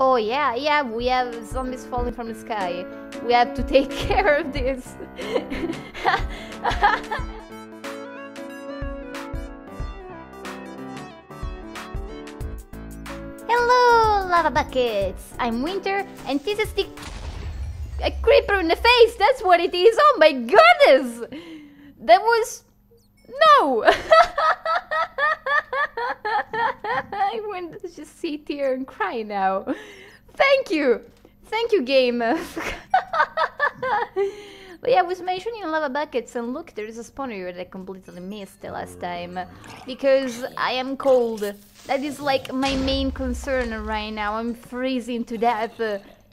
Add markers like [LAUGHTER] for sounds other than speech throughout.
Oh yeah, yeah, we have zombies falling from the sky. We have to take [LAUGHS] care of this. [LAUGHS] Hello, lava buckets. I'm Winther, and this is the a creeper in the face. That's what it is. Oh my goodness, that was no. [LAUGHS] [LAUGHS] I want to just sit here and cry now. Thank you, thank you, game. [LAUGHS] but yeah, I was mentioning lava buckets, and look, there's a spawner that I completely missed the last time because I am cold. That is like my main concern right now. I'm freezing to death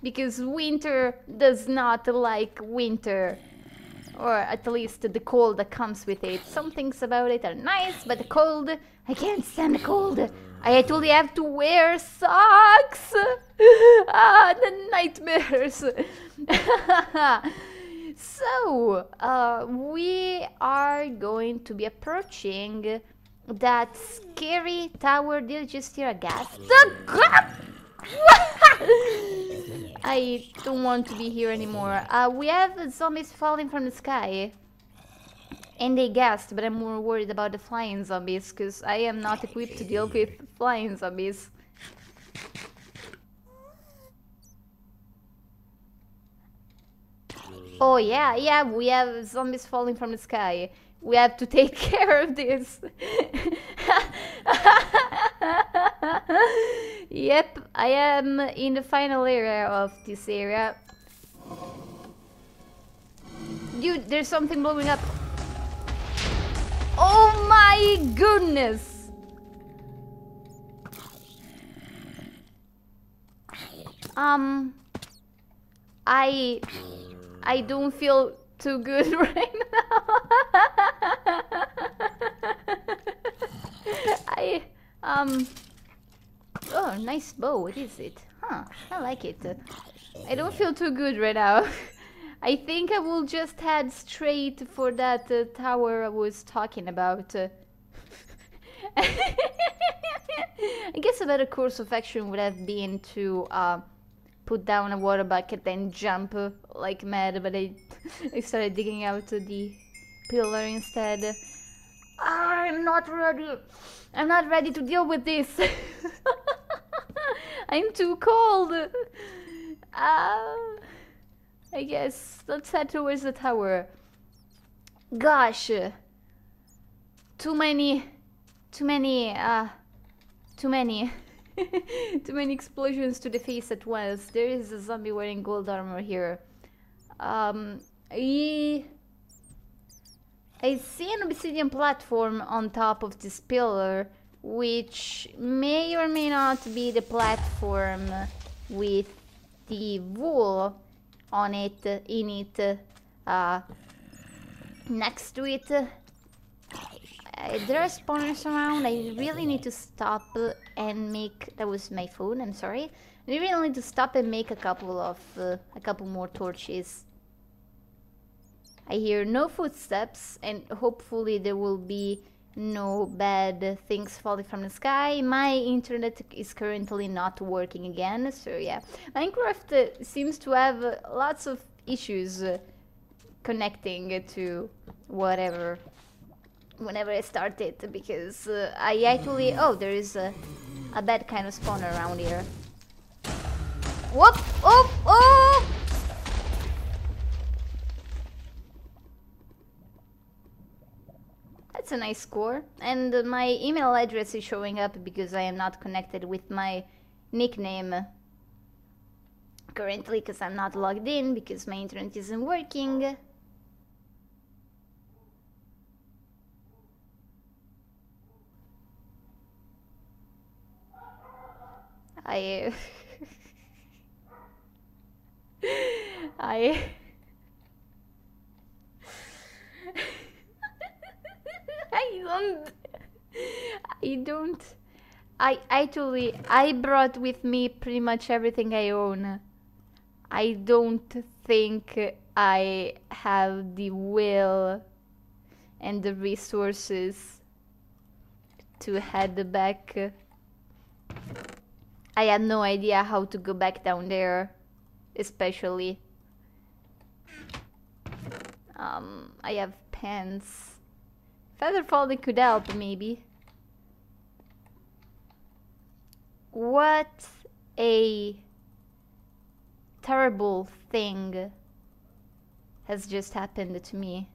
because winter does not like winter. Or at least the cold that comes with it. Some things about it are nice, but the cold, I can't stand the cold. I actually have to wear socks. [LAUGHS] ah, the nightmares. [LAUGHS] so, uh, we are going to be approaching that scary tower. Did you just hear a ghast? [LAUGHS] I don't want to be here anymore. Uh, we have zombies falling from the sky. And they gassed, but I'm more worried about the flying zombies, because I am not equipped to deal with flying zombies. Oh yeah, yeah, we have zombies falling from the sky. We have to take [LAUGHS] care of this. [LAUGHS] [LAUGHS] yep, I am in the final area of this area. Dude, there's something blowing up. Oh my goodness! Um, I, I don't feel too good [LAUGHS] right now. [LAUGHS] I, um, oh, nice bow. What is it? Huh, I like it. I don't feel too good right now. [LAUGHS] I think I will just head straight for that uh, tower I was talking about. Uh, [LAUGHS] I guess a better course of action would have been to uh, put down a water bucket and jump uh, like mad, but I, [LAUGHS] I started digging out the pillar instead. I'm not ready. I'm not ready to deal with this. [LAUGHS] I'm too cold. Uh, I guess let's head towards the tower. Gosh, too many, too many, uh, too many, [LAUGHS] too many explosions to the face at once. There is a zombie wearing gold armor here. Um, I, I see an obsidian platform on top of this pillar, which may or may not be the platform with the wool on it, in it, uh, next to it. Uh, there are spawners around. I really need to stop and make. That was my phone. I'm sorry. I really need to stop and make a couple of uh, a couple more torches. I hear no footsteps, and hopefully there will be no bad things falling from the sky. My internet is currently not working again, so yeah. Minecraft uh, seems to have uh, lots of issues uh, connecting to whatever whenever I start it because uh, I actually... Oh, there is a, a bad kind of spawn around here. Whoop! Oh! Oh! That's a nice score. And my email address is showing up because I am not connected with my nickname currently because I'm not logged in because my internet isn't working. I... [LAUGHS] I... I don't. [LAUGHS] I don't. I actually I brought with me pretty much everything I own. I don't think I have the will and the resources to head back. I had no idea how to go back down there, especially. Um, I have pants. Feather falling could help, maybe. What a terrible thing has just happened to me.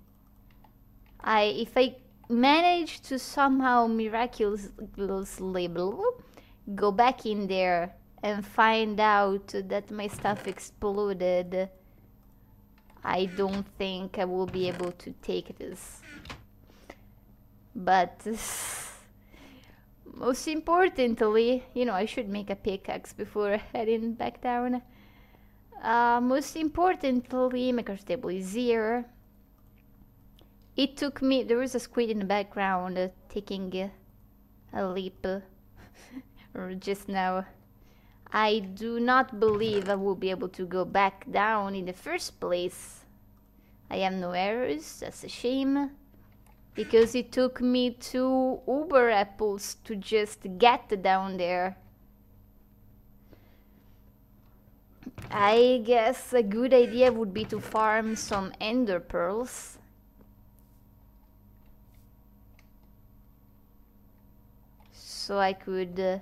I, if I manage to somehow miraculously go back in there and find out that my stuff exploded, I don't think I will be able to take this. But [LAUGHS] most importantly, you know, I should make a pickaxe before [LAUGHS] heading back down. Uh, most importantly, my craft table is here. It took me, there was a squid in the background uh, taking a leap [LAUGHS] just now. I do not believe I will be able to go back down in the first place. I have no arrows, that's a shame. Because it took me two uber apples to just get down there. I guess a good idea would be to farm some ender pearls. So I could uh,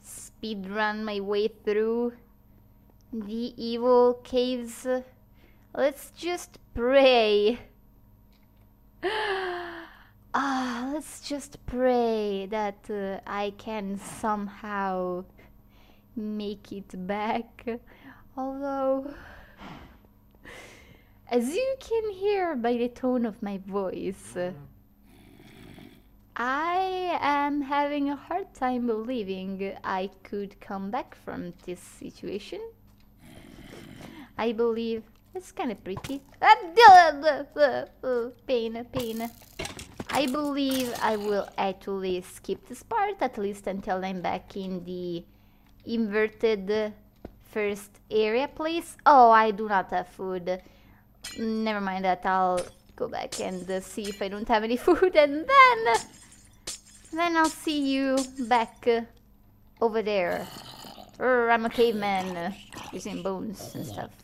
speed run my way through the evil caves. Let's just pray. [GASPS] [LAUGHS] Ah, let's just pray that uh, I can somehow make it back. Although, as you can hear by the tone of my voice, I am having a hard time believing I could come back from this situation. I believe it's kind of pretty. [LAUGHS] Pain, pain. I believe I will actually skip this part at least until I'm back in the inverted first area place. Oh, I do not have food. Never mind that, I'll go back and uh, see if I don't have any [LAUGHS] food and then... Then I'll see you back uh, over there. I'm a caveman uh, using bones and stuff.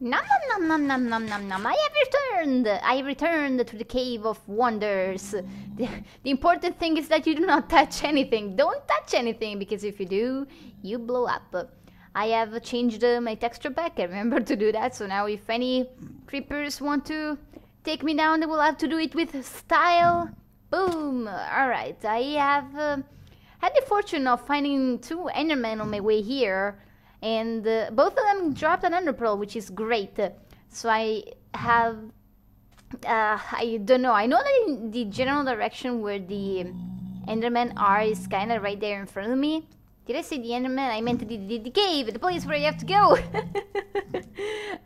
Nom nom nom nom nom nom nom I have returned! I have returned to the Cave of Wonders. The, the, important thing is that you do not touch anything. Don't touch anything, because if you do, you blow up. I have changed uh, my texture pack. I remember to do that, so now if any creepers want to take me down, they will have to do it with style. Boom! Alright, I have uh, had the fortune of finding two Endermen on my way here and uh, both of them dropped an ender pearl which is great so I have uh, I don't know I know that in the general direction where the endermen are is kind of right there in front of me did I say the enderman? I meant the, the, the cave, the place where you have to go.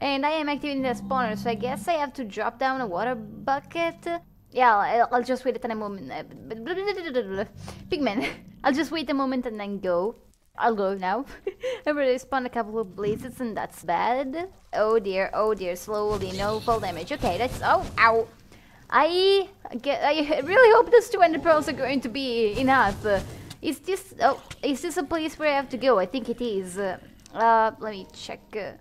and I am activating the spawner, so I guess I have to drop down a water bucket. Yeah, I'll, I'll just wait a moment. Pigman, I'll just wait a moment and then go. I'll go now. I already spawned a couple of blazes and that's bad. Oh dear, oh dear, slowly, no fall damage. Okay, that's... Oh, ow! I get. I [LAUGHS] really hope those two ender pearls are going to be enough. Uh, is this... Oh, is this a place where I have to go? I think it is. Uh, uh let me check. Uh.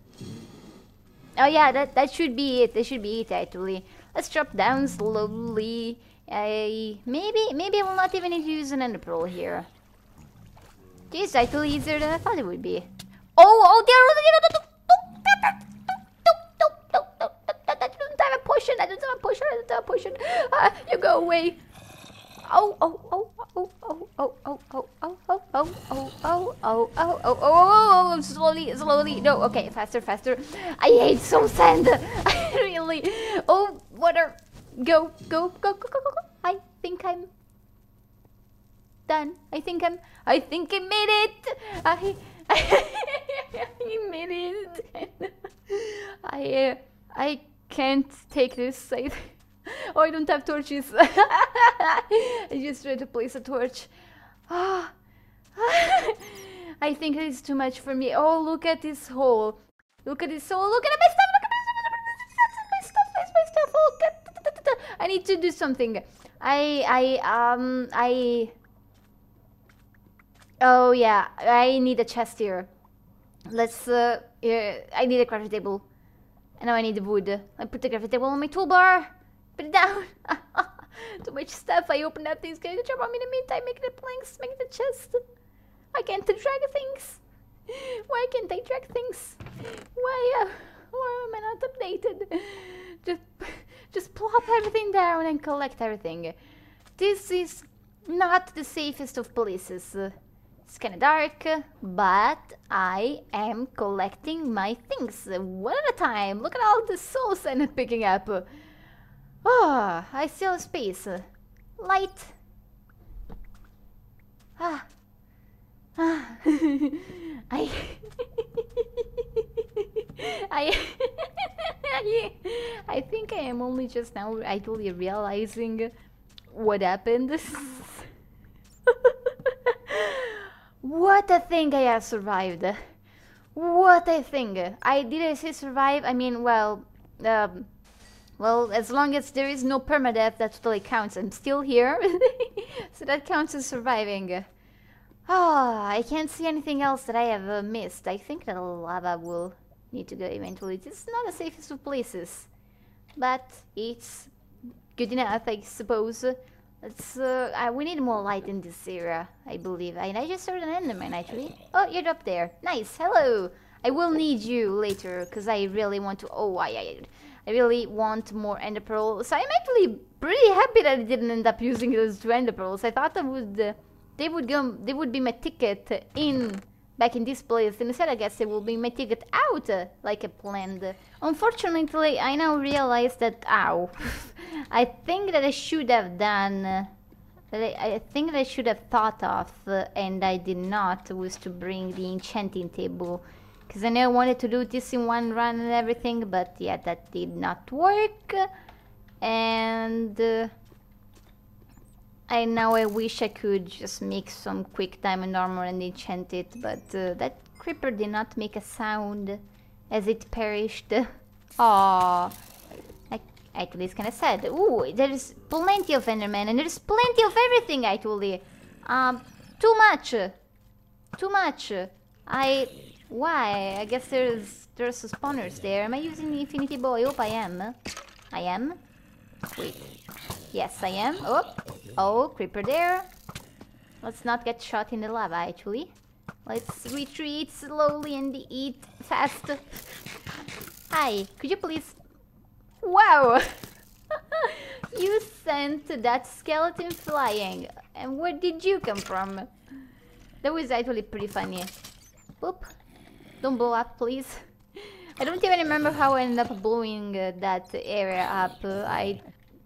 Oh yeah, that, that should be it. That should be it, actually. Let's drop down slowly. I... Maybe, maybe I will not even need to use an ender pearl here. This is actually easier than I thought it would be. Oh, oh, there! I don't have a potion. I don't have a potion. I don't have a potion. Uh, you go away. Oh, oh, oh, oh, oh, oh, oh, oh, oh, oh, oh, oh, oh, oh, oh, oh, oh, slowly, slowly. No, okay, faster, faster. I hate some sand. really. Oh, water. Go, go, go, go, go, go, go. I think I'm done. I think I'm. I think I made it. I. I [LAUGHS] I made it. [LAUGHS] I. Uh, I can't take this. [LAUGHS] I, oh, I don't have torches. I just tried to place a torch. Oh. [SIGHS] I think it's too much for me. Oh, look at this hole. Look at this hole. Look at my stuff. Look at my stuff. Stuff. My stuff. Oh, I need to do something. I. I. Um. I. Oh yeah, I need a chest here. Let's, uh, I need a crafting table. And now I need wood. I put the crafting table on my toolbar. Put it down. [LAUGHS] Too much stuff. I open up things. Get a job on me in the meantime. Make the planks, make the chest. I can't drag things. Why can't I drag things? Why, uh, why am I not updated? Just, just plop everything down and collect everything. This is not the safest of places. It's kind of dark, but I am collecting my things one at a time. Look at all the souls I'm picking up. Oh, I still have space. Light. Ah. Ah. [LAUGHS] I... [LAUGHS] I... [LAUGHS] I think I am only just now actually realizing what happened. What a thing I have survived. What a thing. I did I say survive? I mean, well, um, well, as long as there is no permadeath, that totally counts. I'm still here, [LAUGHS] so that counts as surviving. Oh, I can't see anything else that I have uh, missed. I think that lava will need to go eventually. It's not the safest of places, but it's good enough, I suppose. Let's, uh, uh, we need more light in this area, I believe. And I just heard an enderman, actually. [LAUGHS] Oh, you're up there. Nice, hello! I will need you later, because I really want to... Oh, I, I, I really want more ender pearls. I'm actually pretty happy that I didn't end up using those two ender pearls. I thought I would... Uh, they would go... They would be my ticket in back in this place. Instead, I guess it will be my ticket out, uh, like I planned. Unfortunately, I now realize that... Ow. [LAUGHS] I think that I should have done... I, I, think that I should have thought of, uh, and I did not, was to bring the enchanting table. Because I know I wanted to do this in one run and everything, but yeah, that did not work. And... Uh, I now I wish I could just make some quick diamond armor and enchant it, but uh, that creeper did not make a sound as it perished. [LAUGHS] Aww. Actually, it's kind of sad. Ooh, there's plenty of Enderman and there's plenty of everything, actually. Um, too much. Too much. I... Why? I guess there's there's spawners there. Am I using infinity bow? I hope I am. I am. Wait. Yes, I am. Oh, oh, creeper there. Let's not get shot in the lava, actually. Let's retreat slowly and eat fast. Hi, could you please... Wow! [LAUGHS] you sent that skeleton flying. And where did you come from? That was actually pretty funny. Whoop. Don't blow up, please. I don't even remember how I ended up blowing uh, that area up. I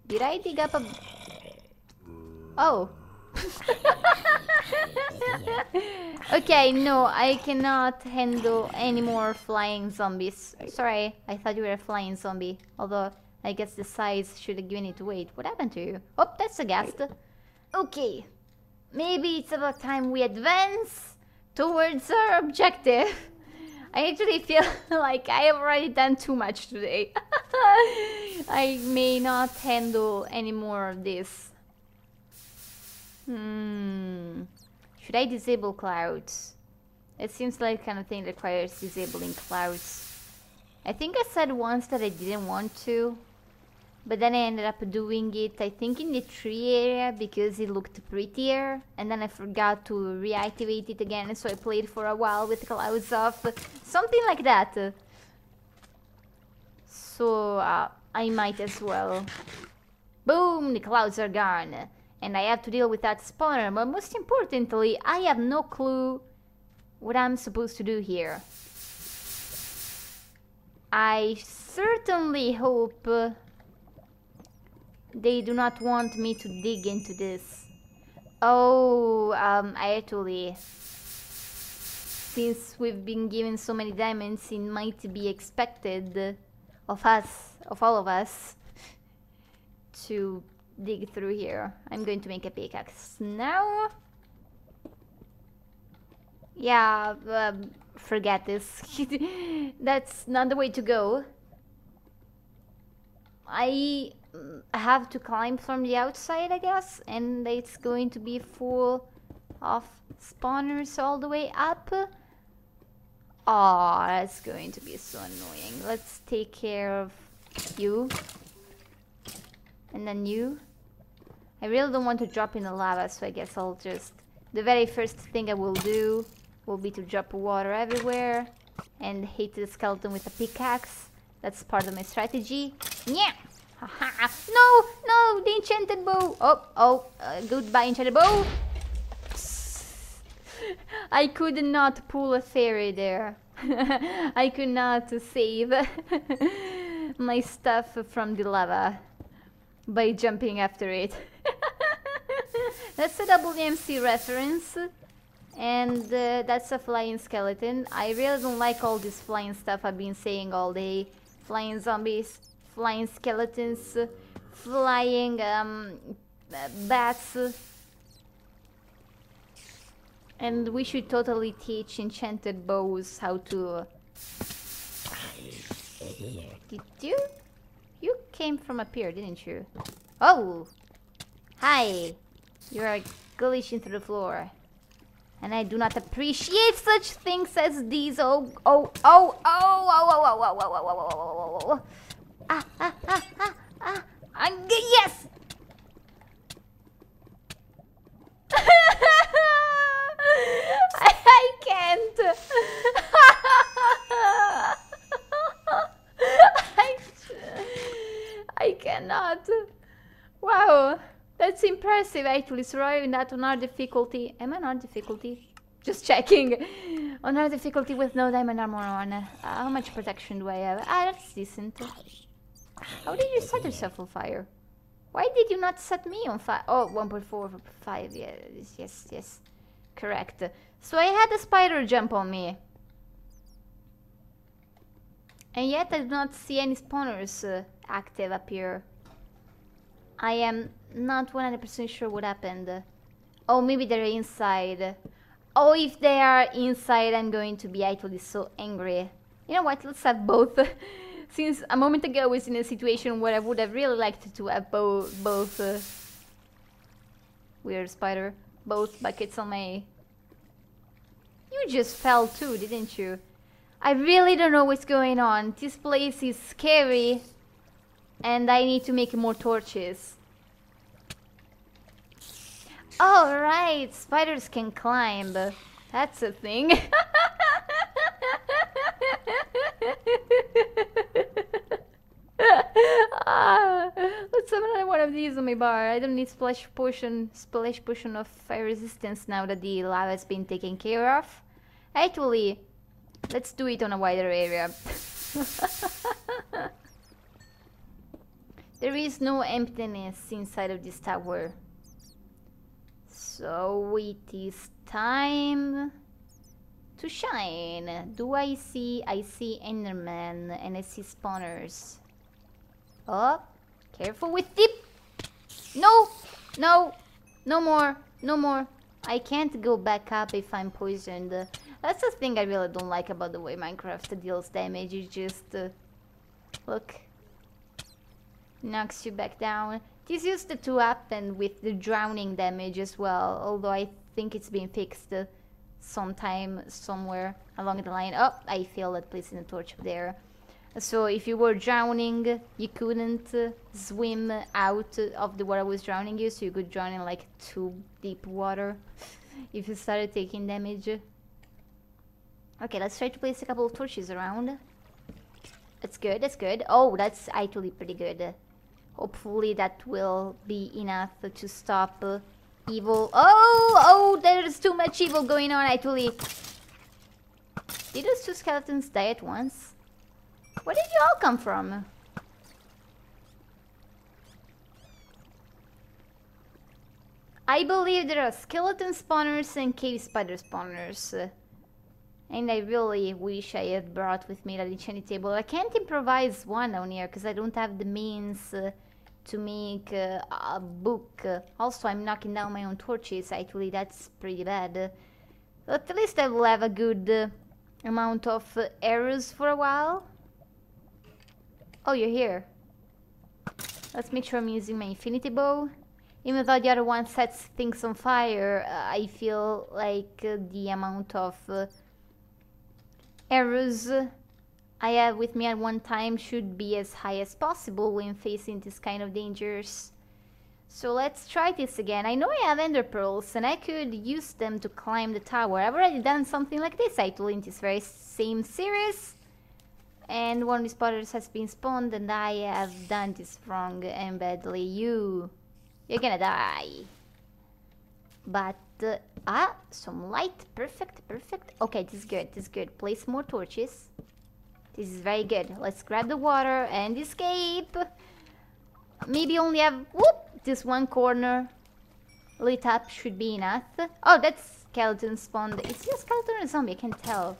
did I dig up a... Oh. [LAUGHS] okay, no, I cannot handle any more flying zombies. Sorry, I thought you were a flying zombie. Although, I guess the size should have given it weight. What happened to you? Oh, that's a ghast. Okay. Maybe it's about time we advance towards our objective. I actually feel [LAUGHS] like I have already done too much today. [LAUGHS] I may not handle any more of this. Hmm. Should I disable clouds? It seems like kind of thing that requires disabling clouds. I think I said once that I didn't want to. But then I ended up doing it, I think in the tree area because it looked prettier. And then I forgot to reactivate it again, so I played for a while with clouds off. Something like that. So uh, I might as well. Boom, the clouds are gone. And I have to deal with that spawner, but most importantly, I have no clue what I'm supposed to do here. I certainly hope they do not want me to dig into this. Oh, um, I actually... Since we've been given so many diamonds, it might be expected of us, of all of us, [LAUGHS] to dig through here. I'm going to make a pickaxe now. Yeah, um, forget this. [LAUGHS] That's not the way to go. I have to climb from the outside, I guess, and it's going to be full of spawners all the way up. Oh, that's going to be so annoying. Let's take care of you. And then you. I really don't want to drop in the lava, so I guess I'll just... The very first thing I will do will be to drop water everywhere and hit the skeleton with a pickaxe. That's part of my strategy. Yeah! no! No! The enchanted bow! Oh, oh, uh, goodbye enchanted bow! [LAUGHS] I could not pull a fairy there. [LAUGHS] I could not save [LAUGHS] my stuff from the lava by jumping after it. That's a WMC reference. And uh, that's a flying skeleton. I really don't like all this flying stuff I've been saying all day. Flying zombies, flying skeletons, flying um, bats. And we should totally teach enchanted bows how to... Did you? You came from up here, didn't you? Oh! Hi! You are glitching through the floor. And I do not appreciate such things as these. Oh, oh, oh, oh, oh, oh, oh, oh, oh, oh, oh, oh, oh, oh. Ah, ah, ah, ah, ah. ah yes! Impressive actually, surviving that on hard difficulty. Am I on hard difficulty? Just checking. on hard difficulty with no diamond armor on. Uh, how much protection do I have? Ah, that's decent. How did you set yourself on fire? Why did you not set me on fire? Oh, 1.45, yes, yes, yes. Correct. So I had a spider jump on me. And yet I do not see any spawners uh, active up here. I am not 100% sure what happened. Oh, maybe they're inside. Oh, if they are inside, I'm going to be actually so angry. You know what, let's have both. [LAUGHS] Since a moment ago I was in a situation where I would have really liked to have bo both... Uh, weird spider. Both buckets on my... You just fell too, didn't you? I really don't know what's going on. This place is scary. And I need to make more torches. Oh, right. Spiders can climb. That's a thing. ah, let's have another one of these on my bar. I don't need splash potion, splash potion of fire resistance now that the lava has been taken care of. Actually, let's do it on a wider area. [LAUGHS] There is no emptiness inside of this tower. So it is time to shine. Do I see? I see Enderman and I see spawners. Oh, careful with dip. No, no, no more, no more. I can't go back up if I'm poisoned. That's the thing I really don't like about the way Minecraft deals damage. You just uh, look knocks you back down. This used to happen with the drowning damage as well, although I think it's been fixed uh, sometime somewhere along the line. Oh, I failed at placing the torch up there. So if you were drowning, you couldn't uh, swim out of the water was drowning you, so you could drown in like too deep water [LAUGHS] if you started taking damage. Okay, let's try to place a couple of torches around. That's good, that's good. Oh, that's actually pretty good. Hopefully that will be enough to stop evil. Oh, oh, there's too much evil going on actually. Did those two skeletons die at once? Where did you all come from? I believe there are skeleton spawners and cave spider spawners. And I really wish I had brought with me that enchanted table. I can't improvise one on here because I don't have the means uh, to make uh, a book. Also, I'm knocking down my own torches, actually, that's pretty bad. At least I will have a good amount of arrows for a while. Oh, you're here. Let's make sure I'm using my infinity bow. Even though the other one sets things on fire, I feel like the amount of arrows I have with me at one time should be as high as possible when facing this kind of dangers. So let's try this again. I know I have ender pearls and I could use them to climb the tower. I've already done something like this I told in this very same series. And one of the spotters has been spawned and I have done this wrong and badly. You, you're gonna die. But, uh, ah, some light. Perfect, perfect. Okay, this is good, this is good. Place more torches. This is very good. Let's grab the water and escape. Maybe only have, whoop, this one corner lit up should be enough. Oh, that's skeleton spawned. Is he a skeleton or a zombie? I can't tell.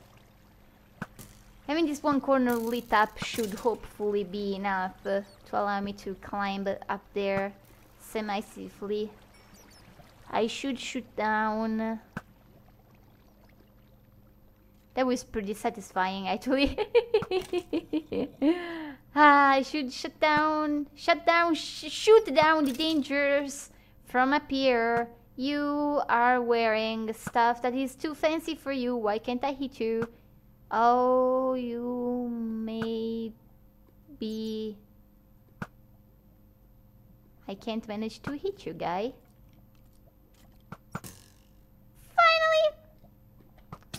Having this one corner lit up should hopefully be enough to allow me to climb up there semi-safely. I should shoot down... That was pretty satisfying actually. [LAUGHS] I should shut down, shut down, sh shoot down the dangers from up here. You are wearing stuff that is too fancy for you. Why can't I hit you? Oh, you may be... I can't manage to hit you, guy.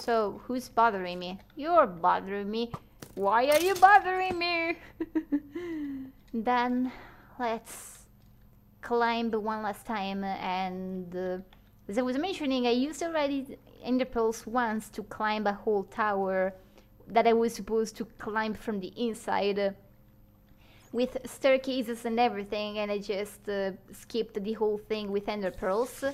So, who's bothering me? You're bothering me. Why are you bothering me? [LAUGHS] then, let's climb one last time and... Uh, as I was mentioning, I used already ender pearls once to climb a whole tower that I was supposed to climb from the inside uh, with staircases and everything and I just uh, skipped the whole thing with ender pearls.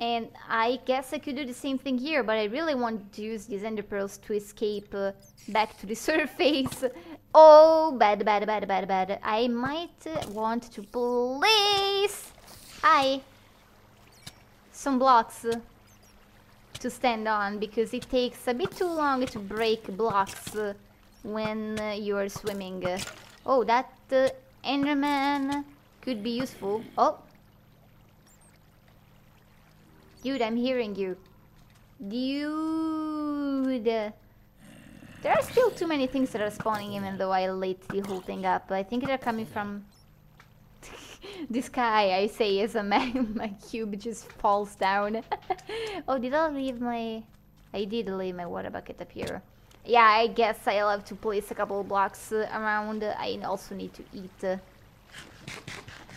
And I guess I could do the same thing here, but I really want to use these ender pearls to escape uh, back to the [LAUGHS] surface. Oh, bad, bad, bad, bad, bad. I might want to place... Hi! Some blocks uh, to stand on, because it takes a bit too long to break blocks uh, when uh, you are swimming. Oh, that Enderman could be useful. Oh, Dude, I'm hearing you. Dude. There are still too many things that are spawning even though I lit the whole thing up. I think they're coming from... [LAUGHS] the sky, I say, as a man, [LAUGHS] my cube just falls down. [LAUGHS] oh, did I leave my... I did leave my water bucket up here. Yeah, I guess I'll have to place a couple of blocks uh, around. I also need to eat uh,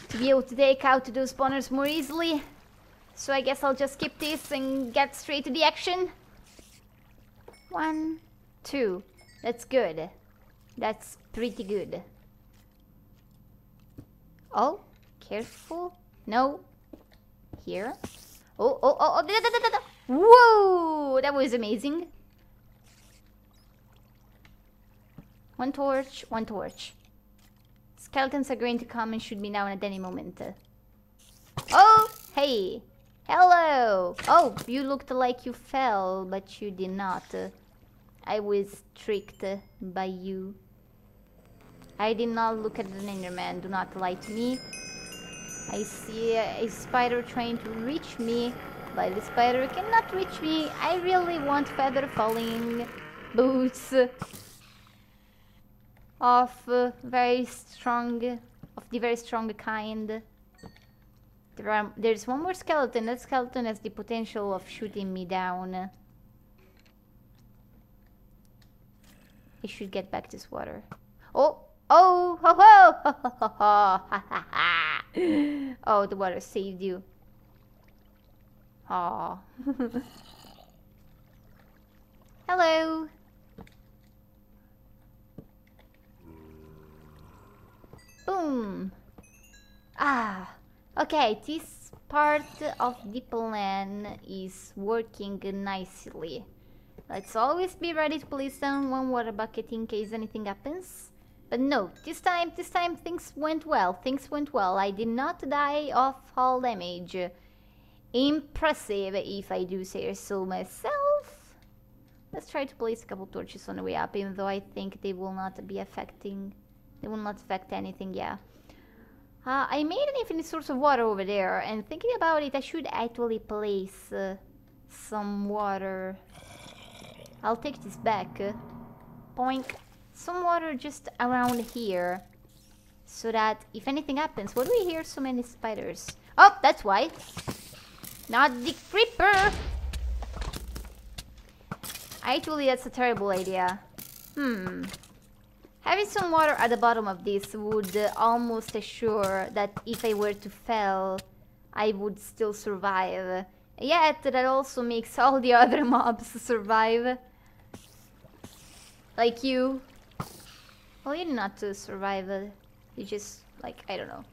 to be able to take out those spawners more easily. So I guess I'll just skip this and get straight to the action. One, two. That's good. That's pretty good. Oh, careful. No. Here. Oh, oh, oh, oh. Da, da, da, da. Whoa! That was amazing. One torch, one torch. Skeletons are going to come and shoot me now at any moment. Oh, hey. Hello! Oh, you looked like you fell, but you did not. I was tricked by you. I did not look at an enderman, do not lie to me. I see a spider trying to reach me, but the spider cannot reach me. I really want feather falling boots of uh, very strong, of the very strong kind. There are, there's one more skeleton. That skeleton has the potential of shooting me down. I should get back to this water. Oh! Oh! Ho ho! Ho ho ho ho! Ha ha ha! Oh, the water saved you. Oh. [LAUGHS] Hello! Boom! Ah! Okay, this part of the plan is working nicely. Let's always be ready to place down one water bucket in case anything happens. But no, this time, this time things went well. Things went well. I did not die of fall damage. Impressive, if I do say so myself. Let's try to place a couple torches on the way up, even though I think they will not be affecting... They will not affect anything, yeah. Uh, I made an infinite source of water over there, and thinking about it, I should actually place uh, some water. I'll take this back. Poink. Some water just around here. So that if anything happens, what do we hear so many spiders? Oh, that's why. Not the creeper! Actually, that's a terrible idea. Hmm. Having some water at the bottom of this would uh, almost assure that if I were to fail, I would still survive. Yet, that also makes [LAUGHS] all the other mobs survive. Like you. Well, you're not to survive. You just, like, I don't know.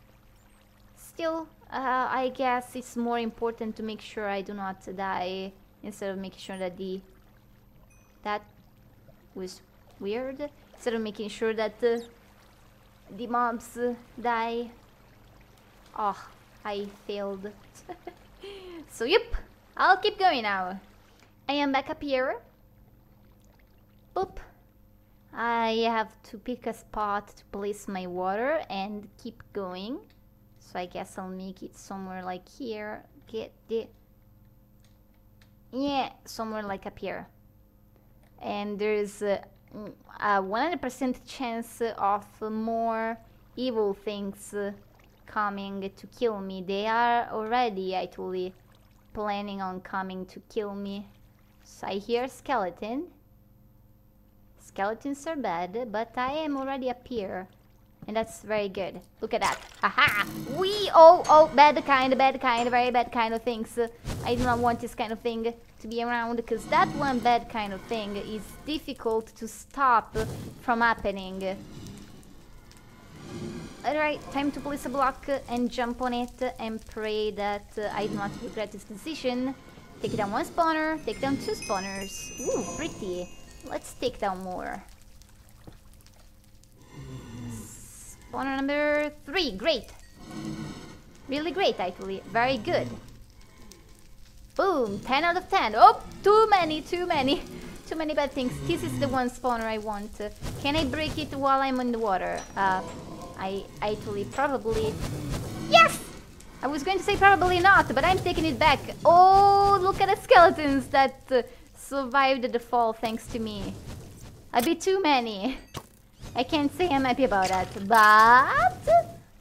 Still, uh, I guess it's more important to make sure I do not die instead of making sure that the... That was weird instead of making sure that uh, the mobs die. Oh, I failed. [LAUGHS] so yep, I'll keep going now. I am back up here. Boop. I have to pick a spot to place my water and keep going. So I guess I'll make it somewhere like here. Get the... Yeah, somewhere like up here. And there's uh, 100% chance of more evil things coming to kill me. They are already actually planning on coming to kill me. So I hear skeleton. Skeletons are bad, but I am already up here. And that's very good. Look at that. Haha! We oh oh bad kind, bad kind, very bad kind of things. I do not want this kind of thing to be around because that one bad kind of thing is difficult to stop from happening. Alright, time to place a block and jump on it and pray that I do not regret this decision. Take down one spawner, take down two spawners. Ooh, pretty. Let's take down more. Spawner number three, great. Really great, actually. Very good. Boom, 10 out of 10. Oh, too many, too many. [LAUGHS] Too many bad things. This is the one spawner I want. Can I break it while I'm in the water? Uh, I actually probably... Yes! I was going to say probably not, but I'm taking it back. Oh, look at the skeletons that uh, survived the fall thanks to me. A bit too many. I can't say I'm happy about that, but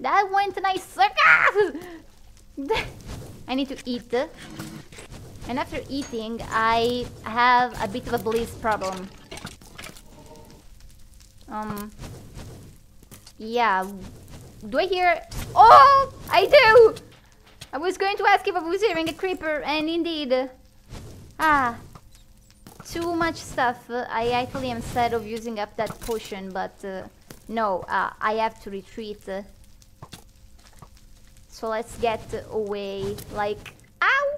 that went nice. [LAUGHS] I need to eat. And after eating, I have a bit of a blaze problem. Um, yeah. Do I hear... Oh, I do! I was going to ask if I was hearing a creeper, and indeed. Ah, too much stuff. I actually am sad of using up that potion, but uh, no, uh, I have to retreat. So let's get away. Like, ow!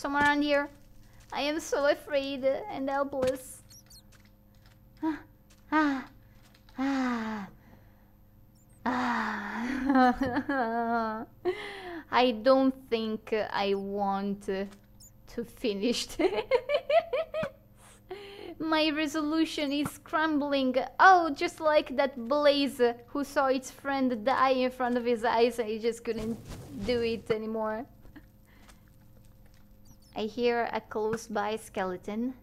Somewhere around here. I am so afraid and helpless. Ah, [LAUGHS] ah, ah, ah. I don't think I want to finish [LAUGHS] My resolution is crumbling. Oh, just like that Blaze who saw its friend die in front of his eyes and he just couldn't do it anymore. I hear a close by skeleton.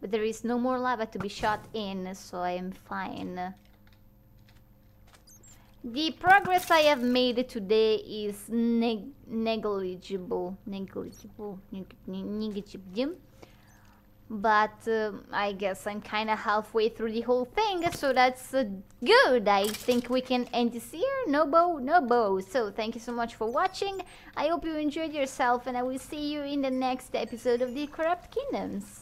But there is no more lava to be shot in, so I am fine. The progress I have made today is neg negligible. Negligible. Negligible but uh, I guess I'm kind of halfway through the whole thing, so that's uh, good. I think we can end this here. No bow, no bow. So thank you so much for watching. I hope you enjoyed yourself, and I will see you in the next episode of the Korrupt Kingdoms.